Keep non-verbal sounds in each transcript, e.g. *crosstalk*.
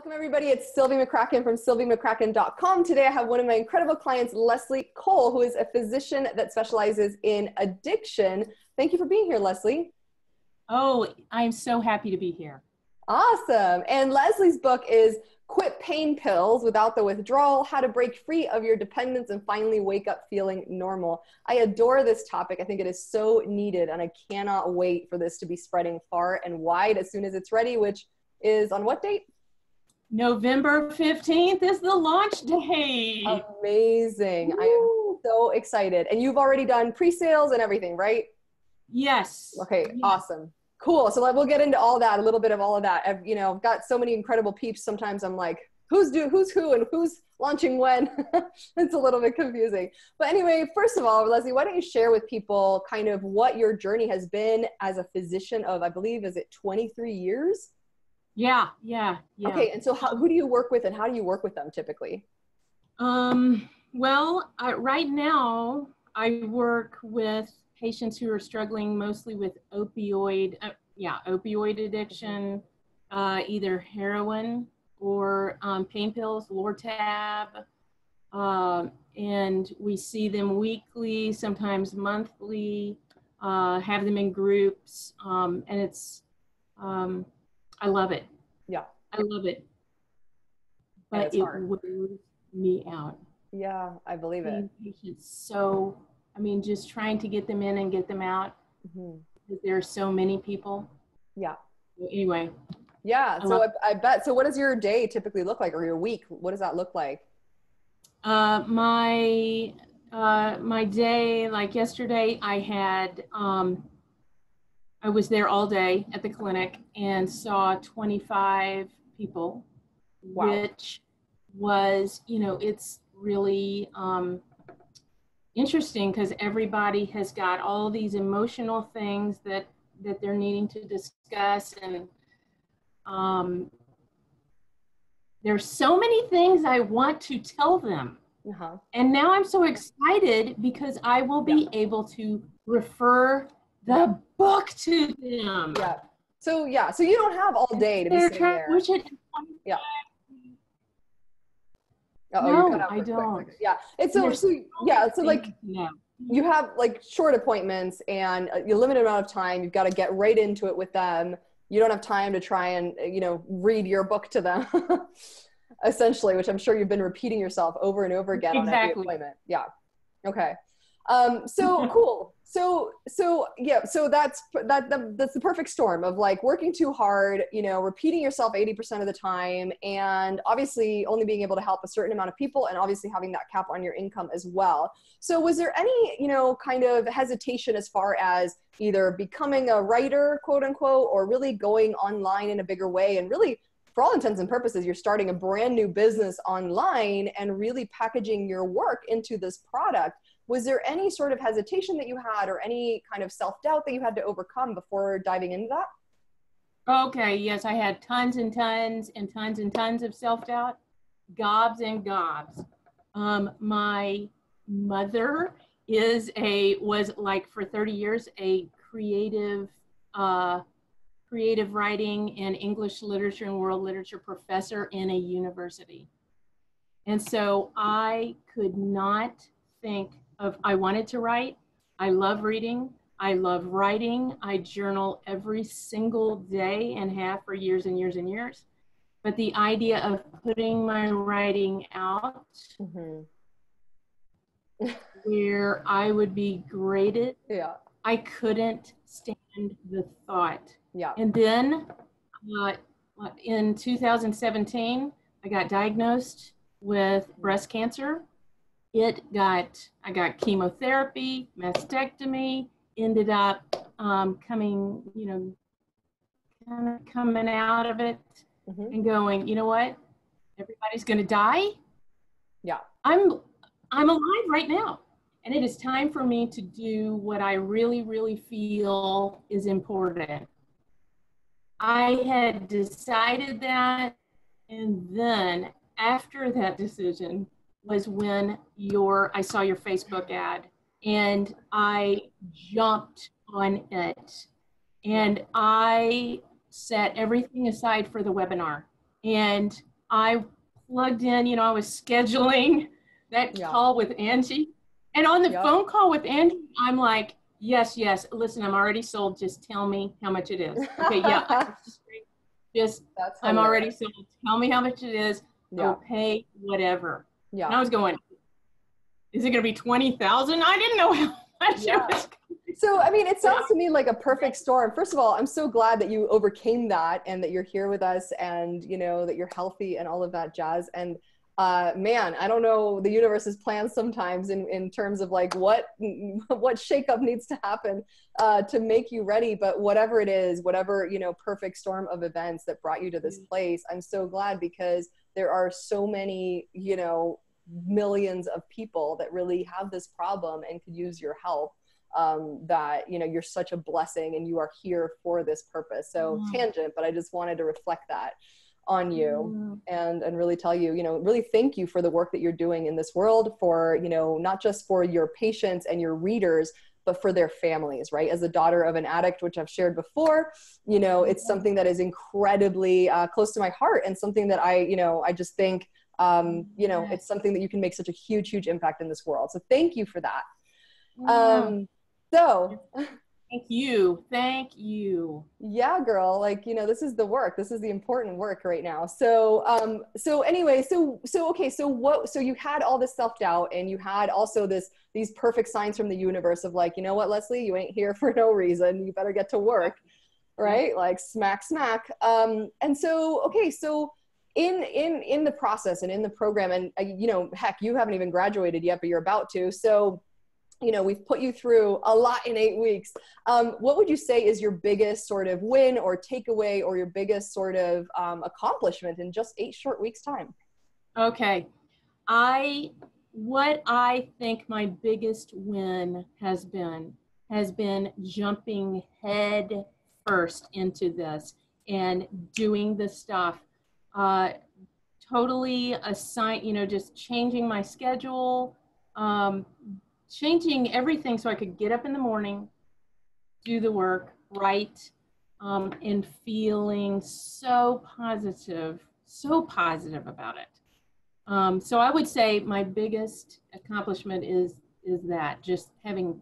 Welcome, everybody. It's Sylvie McCracken from sylviemccracken.com. Today, I have one of my incredible clients, Leslie Cole, who is a physician that specializes in addiction. Thank you for being here, Leslie. Oh, I'm so happy to be here. Awesome. And Leslie's book is Quit Pain Pills Without the Withdrawal How to Break Free of Your Dependence and Finally Wake Up Feeling Normal. I adore this topic. I think it is so needed, and I cannot wait for this to be spreading far and wide as soon as it's ready, which is on what date? November 15th is the launch day. Amazing. Woo. I am so excited. And you've already done pre sales and everything, right? Yes. Okay, yes. awesome. Cool. So we'll get into all that, a little bit of all of that. I've, you know, I've got so many incredible peeps. Sometimes I'm like, who's do who's who and who's launching when *laughs* it's a little bit confusing but anyway first of all leslie why don't you share with people kind of what your journey has been as a physician of i believe is it 23 years yeah, yeah, yeah. Okay, and so how, who do you work with and how do you work with them typically? Um, well, I, right now I work with patients who are struggling mostly with opioid, uh, yeah, opioid addiction, uh, either heroin or um, pain pills, Lortab. Um, and we see them weekly, sometimes monthly, uh, have them in groups, um, and it's um, I love it. Yeah. I love it. But it hard. wears me out. Yeah, I believe it. Patients so, I mean, just trying to get them in and get them out. Mm-hmm. There are so many people. Yeah. Anyway. Yeah. So I, I, bet. So what does your day typically look like, or your week? What does that look like? Uh, my uh, my day, like yesterday, I had um, I was there all day at the clinic and saw 25 people, wow. which was, you know, it's really um, interesting because everybody has got all these emotional things that that they're needing to discuss and um, there's so many things I want to tell them. Uh-huh. And now I'm so excited because I will be yeah. able to refer the book to them. Yeah. So yeah, so you don't have all day to be sitting there. Yeah. Uh-oh, no, I don't. Quick. Yeah, it's so, so yeah, so like yeah. you have like short appointments and a limited amount of time. You've got to get right into it with them. You don't have time to try and you know read your book to them, *laughs* essentially, which I'm sure you've been repeating yourself over and over again exactly. on every appointment. Yeah. Okay. Um, so *laughs* cool. So so yeah. So that's that, that that's the perfect storm of like working too hard, you know, repeating yourself eighty percent of the time, and obviously only being able to help a certain amount of people, and obviously having that cap on your income as well. So was there any you know kind of hesitation as far as either becoming a writer, quote unquote, or really going online in a bigger way, and really for all intents and purposes, you're starting a brand new business online and really packaging your work into this product was there any sort of hesitation that you had or any kind of self-doubt that you had to overcome before diving into that? Okay yes i had tons and tons and tons and tons of self-doubt gobs and gobs. Um, my mother is a was like for 30 years a creative uh, creative writing and english literature and world literature professor in a university. And so i could not think of I wanted to write. I love reading. I love writing. I journal every single day and have for years and years and years. But the idea of putting my writing out mm-hmm. *laughs* where I would be graded, yeah. I couldn't stand the thought. Yeah. And then uh, in 2017, I got diagnosed with breast cancer it got i got chemotherapy mastectomy ended up um, coming you know kind of coming out of it mm-hmm. and going you know what? Everybody's going to die? Yeah. I'm i'm alive right now. And it is time for me to do what i really really feel is important. I had decided that and then after that decision was when your I saw your Facebook ad and I jumped on it and I set everything aside for the webinar and I plugged in, you know, I was scheduling *laughs* that Yeah. call with Angie. And on the phone call with Angie, I'm like, yes, yes, listen, I'm already sold. Just tell me how much it is. Okay, yeah. *laughs* Just, I'm already sold. Tell me how much it is. Yeah. I'll pay whatever. And I was going, is it going to be 20,000? I didn't know how *laughs* much Yeah. it was. So, I mean, it sounds to me like a perfect storm. First of all, I'm so glad that you overcame that and that you're here with us and, you know, that you're healthy and all of that jazz. And, uh, man, I don't know the universe's plans sometimes in, in terms of like what, *laughs* what shakeup needs to happen, uh, to make you ready. But whatever it is, whatever, you know, perfect storm of events that brought you to this place, I'm so glad because there are so many, you know, millions of people that really have this problem and could use your help um, that you know you're such a blessing and you are here for this purpose so Mm. tangent but i just wanted to reflect that on you Mm. and and really tell you you know really thank you for the work that you're doing in this world for you know not just for your patients and your readers but for their families right? As a daughter of an addict which i've shared before you know it's something that is incredibly uh, close to my heart and something that i you know i just think um, you know it's something that you can make such a huge huge impact in this world. So thank you for that. Um, so Thank you. Thank you. yeah girl like you know this is the work. This is the important work right now. So um so anyway so so okay so what so you had all this self-doubt and you had also this these perfect signs from the universe of like you know what leslie you ain't here *laughs* for no reason. You better get to work right? Like smack smack. Um and so okay so in in in the process and in the program and uh, you know heck you haven't even graduated yet but you're about to. So you know we've put you through a lot in eight weeks um, what would you say is your biggest sort of win or takeaway or your biggest sort of um, accomplishment in just eight short weeks time Okay. I what I think my biggest win has been has been jumping head first into this and doing the stuff. Uh, totally assign, you know, just changing my schedule, um, changing everything so I could get up in the morning, do the work, write, um, and feeling so positive, so positive about it. Um, so I would say my biggest accomplishment is is that just having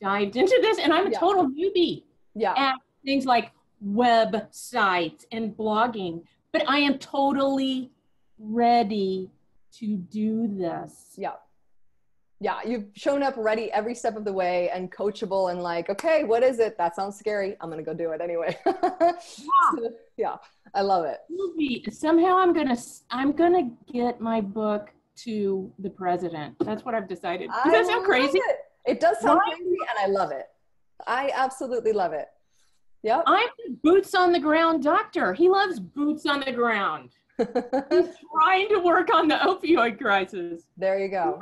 dived into this, and I'm a Yeah. total newbie yeah at things like websites and blogging, but I am totally ready to do this. yeah yeah you've shown up ready every step of the way and coachable and like okay what is it that sounds scary i'm gonna go do it anyway *laughs* So, yeah i love it Movie. Somehow I'm gonna s- I'm gonna get my book to the president. That's what I've decided. Does I that sound crazy? It. It does sound Right? crazy, and I love it. I absolutely love it. Yep. I'm the boots on the ground doctor. He loves boots on the ground. *laughs* He's trying to work on the opioid crisis. there you go.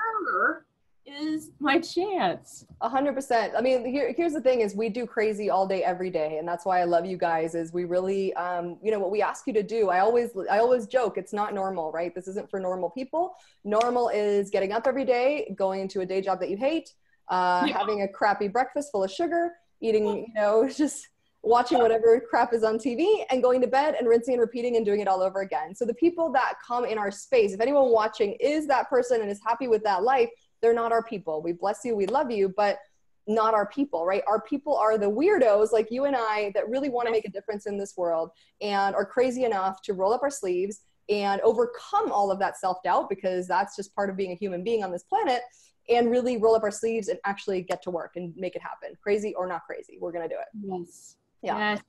Is my chance. A hundred percent. I mean, here, here's the thing: is we do crazy all day, every day, and that's why I love you guys. Is we really, um, you know, what we ask you to do. I always, I always joke, it's not normal, right? This isn't for normal people. Normal is getting up every day, going into a day job that you hate, uh, *laughs* Yeah. having a crappy breakfast full of sugar, eating, you know, *laughs* just watching whatever crap is on TV, and going to bed and rinsing and repeating and doing it all over again. So the people that come in our space, if anyone watching is that person and is happy with that life they're not our people. We bless you, we love you, but not our people, right? Our people are the weirdos like you and I that really want to make a difference in this world and are crazy enough to roll up our sleeves and overcome all of that self doubt because that's just part of being a human being on this planet and really roll up our sleeves and actually get to work and make it happen. Crazy or not crazy, we're going to do it. Yes. Yeah. Yes.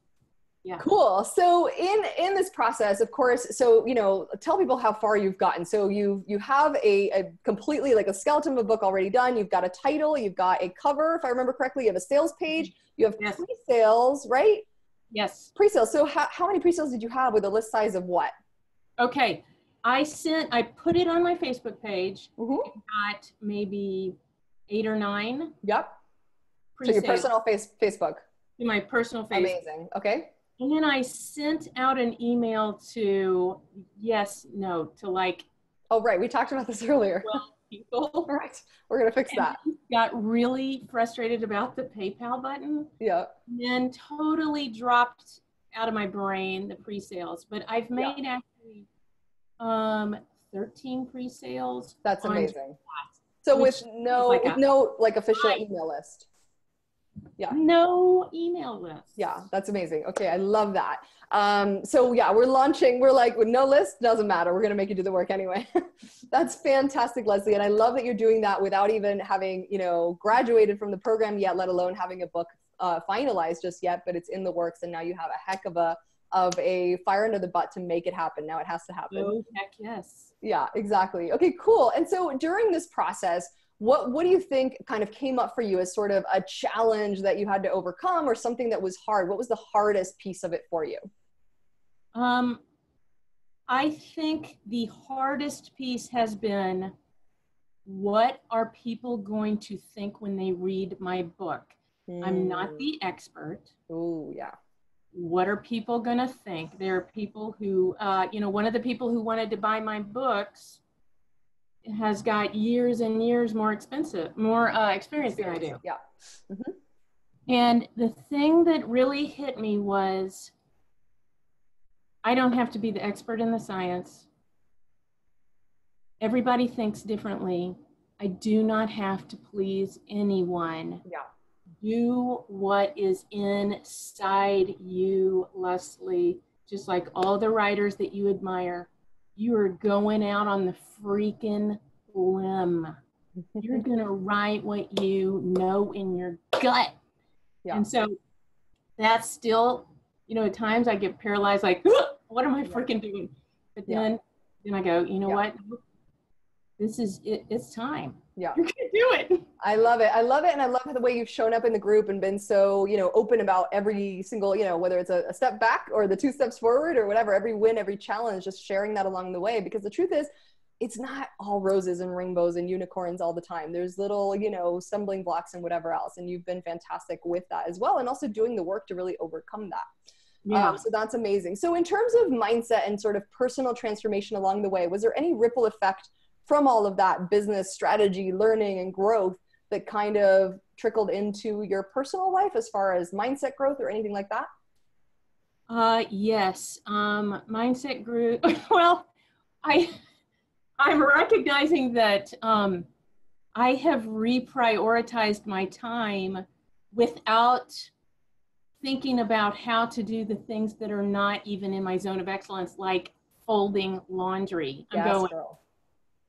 Yeah. Cool. So in in this process, of course, so you know, tell people how far you've gotten. So you you have a, a completely like a skeleton of a book already done. You've got a title. You've got a cover, if I remember correctly. You have a sales page. You have Yes. pre-sales, right? Yes. Pre-sales. So how, how many pre-sales did you have with a list size of what? Okay. I sent, I put it on my Facebook page, Mm-hmm. got maybe eight or nine Yep. So your personal face Facebook. to my personal Facebook. Amazing. Okay. And then I sent out an email to yes, no, to like Oh right, we talked about this *laughs* earlier. 12 people. All *laughs* right, we're gonna fix And that. got really frustrated about the PayPal button. Yeah. And then totally dropped out of my brain the pre-sales. But I've Yeah. made actually um, 13 pre-sales. That's amazing. So with no like with no like official email list. Yeah. No email list. Yeah, that's amazing. Okay, I love that. Um, so yeah, we're launching. We're like with no list doesn't matter. We're gonna make you do the work anyway. *laughs* that's fantastic, Leslie, and I love that you're doing that without even having you know graduated from the program yet, let alone having a book uh, finalized just yet. But it's in the works, and now you have a heck of a of a fire under the butt to make it happen. Now it has to happen. Oh heck yes. Yeah, exactly. Okay, cool. And so during this process, what what do you think kind of came up for you as sort of a challenge that you had to overcome or something that was hard? What was the hardest piece of it for you? Um, I think the hardest piece has been what are people going to think when they read my book? Mm. I'm not the hmm. expert. Oh, yeah. What are people going to think? There are people who, uh, you know, one of the people who wanted to buy my books has got years and years more expensive, more uh, experience, experience than I do. Yeah. Mm-hmm. And the thing that really hit me was I don't have to be the expert in the science. Everybody thinks differently. I do not have to please anyone. Yeah. Do what is inside you, Leslie, just like all the writers that you admire. You are going out on the freaking limb. You're going *laughs* to write what you know in your gut. Yeah. And so that's still you know, at times I get paralyzed, like, what am I freaking doing? But then, yeah. then I go, you know yeah. what? This is it. It's time. Yeah, you can do it. I love it. I love it, and I love the way you've shown up in the group and been so, you know, open about every single, you know, whether it's a, a step back or the two steps forward or whatever, every win, every challenge, just sharing that along the way. Because the truth is, it's not all roses and rainbows and unicorns all the time. There's little, you know, stumbling blocks and whatever else. And you've been fantastic with that as well. And also doing the work to really overcome that. Yeah. Um, so that's amazing. So, in terms of mindset and sort of personal transformation along the way, was there any ripple effect from all of that business strategy, learning, and growth that kind of trickled into your personal life as far as mindset growth or anything like that? Uh, yes. Um, mindset grew. *laughs* well, I I'm recognizing that um, I have reprioritized my time without thinking about how to do the things that are not even in my zone of excellence, like folding laundry. I'm going, girl.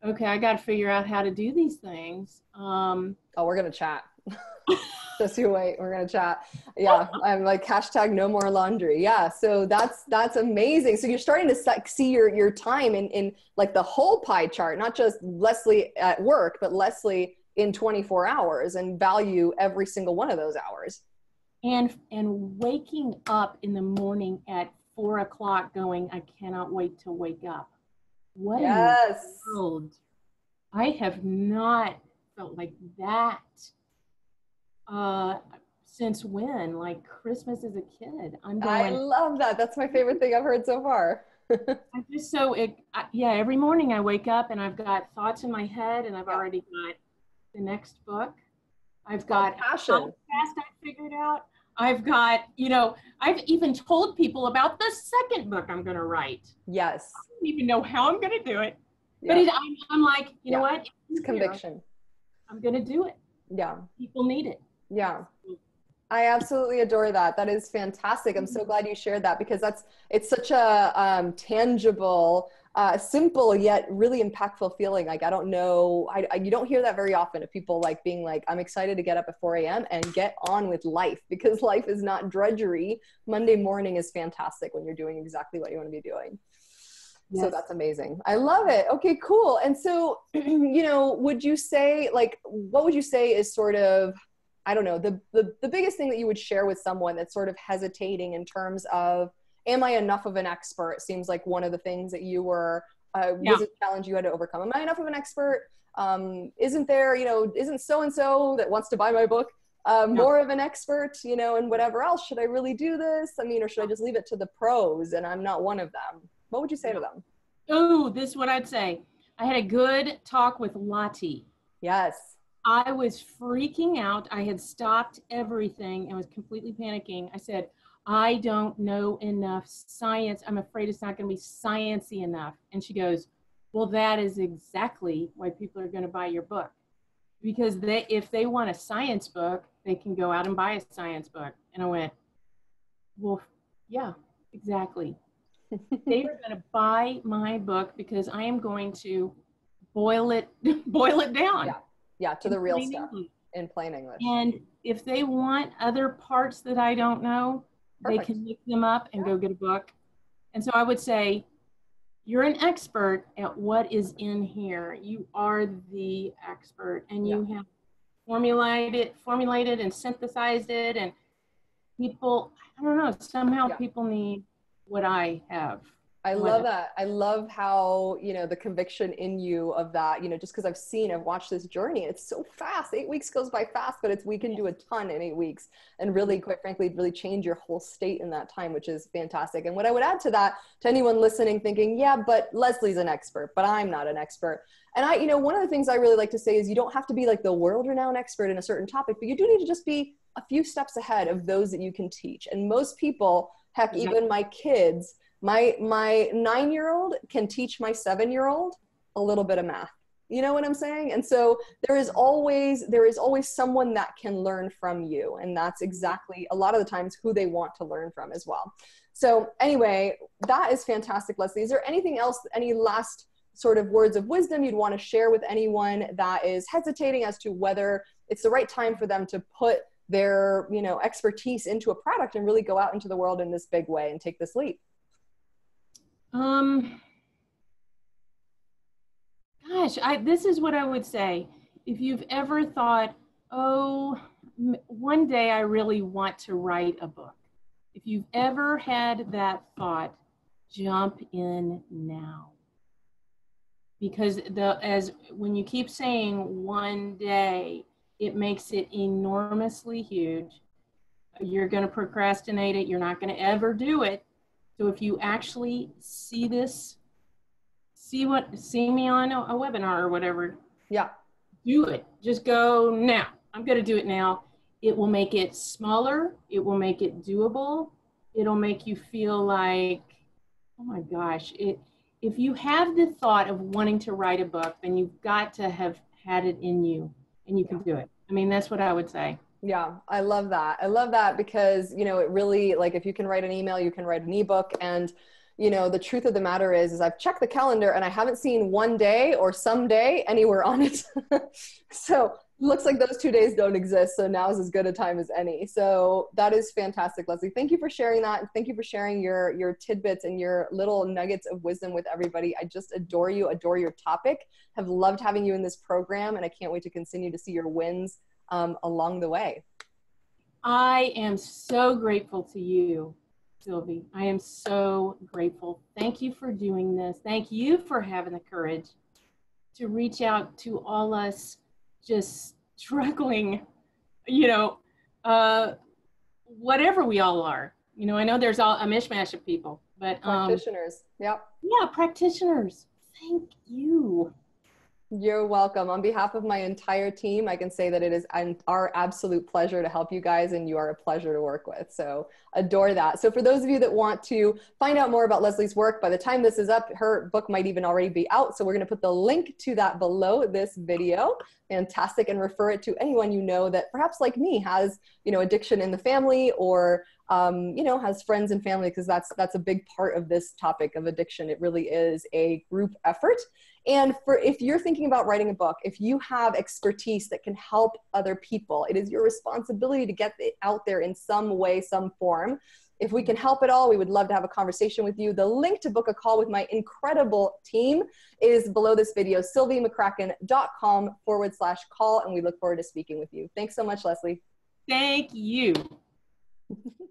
Okay, I got to figure out how to do these things. Um, oh, we're going to chat. *laughs* Just you wait, we're gonna chat. Yeah, I'm like hashtag no more laundry. Yeah, so that's that's amazing. So you're starting to see your your time in in like the whole pie chart, not just Leslie at work, but Leslie in 24 hours, and value every single one of those hours and and waking up in the morning at four o'clock going i cannot wait to wake up what yes. world? I have not felt like that uh since when? Like christmas as a kid. I'm going, i love that. That's my favorite thing i've heard so far. *laughs* I'm just so it I, yeah every morning i wake up and i've got thoughts in my head and i've already got the next book. I've got passion. How fast I figured out. I've got, you know, I've even told people about the second book I'm going to write. Yes. I don't even know how I'm going to do it. Yeah. But it, I'm, I'm, like, you yeah. know what? It's conviction. I'm going to do it. Yeah. People need it. Yeah. I absolutely adore that. That is fantastic. I'm so glad you shared that because that's it's such a um, tangible uh, simple yet really impactful feeling. Like I don't know, I, I, you don't hear that very often of people like being like, I'm excited to get up at 4 a.m. and get on with life because *laughs* life is not drudgery. Monday morning is fantastic when you're doing exactly what you want to be doing. Yes. So that's amazing. I love it. Okay, cool. And so, *clears throat* you know, would you say like, what would you say is sort of, I don't know, the, the, the biggest thing that you would share with someone that's sort of hesitating in terms of am I enough of an expert? Seems like one of the things that you were uh, yeah. was a challenge you had to overcome. Am I enough of an expert? Um, isn't there, you know, isn't so and so that wants to buy my book uh, more of an expert, you know, and whatever else? Should I really do this? I mean, or should I just leave it to the pros and I'm not one of them? What would you say to them? Oh, this is what I'd say. I had a good talk with Lottie. Yes. I was freaking out. I had stopped everything and was completely panicking. I said, I don't know enough science. I'm afraid it's not going to be sciency enough. And she goes, Well, that is exactly why people are going to buy your book. Because they, if they want a science book, they can go out and buy a science book. And I went, Well, yeah, exactly. they are going to buy my book because I am going to boil it *laughs* boil it down. Yeah, yeah to the real stuff English. in plain English. And if they want other parts that I don't know, Perfect. they can look them up and yeah. go get a book. And so I would say, you're an expert at what is in here. You are the expert, and you yeah. have formulated, formulated, and synthesized it. And people, I don't know, somehow yeah. people need what I have. I love that. I love how, you know, the conviction in you of that, you know, just because I've seen, I've watched this journey. It's so fast. Eight weeks goes by fast, but it's we can do a ton in eight weeks and really, mm-hmm. quite frankly, really change your whole state in that time, which is fantastic. And what I would add to that, to anyone listening thinking, yeah, but Leslie's an expert, but I'm not an expert. And I, you know, one of the things I really like to say is you don't have to be like the world renowned expert in a certain topic, but you do need to just be a few steps ahead of those that you can teach. And most people, heck, mm-hmm. even my kids, my my nine year old can teach my seven year old a little bit of math. You know what i'm saying? And so there is always there is always someone that can learn from you and that's exactly a lot of the times who they want to learn from as well. So anyway that is fantastic leslie. Is there anything else any last sort of words of wisdom you'd want to share with anyone that is hesitating as to whether it's the right time for them to put their you know expertise into a product and really go out into the world in this big way and take this leap um, gosh, I, this is what I would say. If you've ever thought, oh, one day I really want to write a book, if you've ever had that thought, jump in now. Because the as when you keep saying one day, it makes it enormously huge. You're going to procrastinate it. You're not going to ever do it so if you actually see this, see what, see me on a, a webinar or whatever. Yeah. Do it. Just go now. I'm going to do it now. It will make it smaller. It will make it doable. It'll make you feel like, oh my gosh, it, if you have the thought of wanting to write a book, then you've got to have had it in you and you can do it. I mean, that's what I would say. Yeah, I love that. I love that because, you know, it really like if you can write an email, you can write an ebook and you know, the truth of the matter is is I've checked the calendar and I haven't seen one day or some day anywhere on it. *laughs* so, looks like those two days don't exist. So now is as good a time as any. So that is fantastic, Leslie. Thank you for sharing that. And thank you for sharing your your tidbits and your little nuggets of wisdom with everybody. I just adore you, adore your topic. Have loved having you in this program, and I can't wait to continue to see your wins um, along the way. I am so grateful to you, Sylvie. I am so grateful. Thank you for doing this. Thank you for having the courage to reach out to all us just struggling, you know, uh, whatever we all are. You know, I know there's all a mishmash of people, but um, practitioners. Yep. Yeah, practitioners. Thank you. You're welcome. On behalf of my entire team, I can say that it is our absolute pleasure to help you guys, and you are a pleasure to work with. So, adore that. So, for those of you that want to find out more about Leslie's work, by the time this is up, her book might even already be out. So, we're going to put the link to that below this video. Fantastic, and refer it to anyone you know that perhaps, like me, has you know addiction in the family or um, you know has friends and family because that's that's a big part of this topic of addiction. It really is a group effort and for if you're thinking about writing a book, if you have expertise that can help other people, it is your responsibility to get it out there in some way, some form. If we can help at all, we would love to have a conversation with you. The link to book a call with my incredible team is below this video, sylviemccracken.com forward slash call, and we look forward to speaking with you. Thanks so much, Leslie. Thank you. *laughs*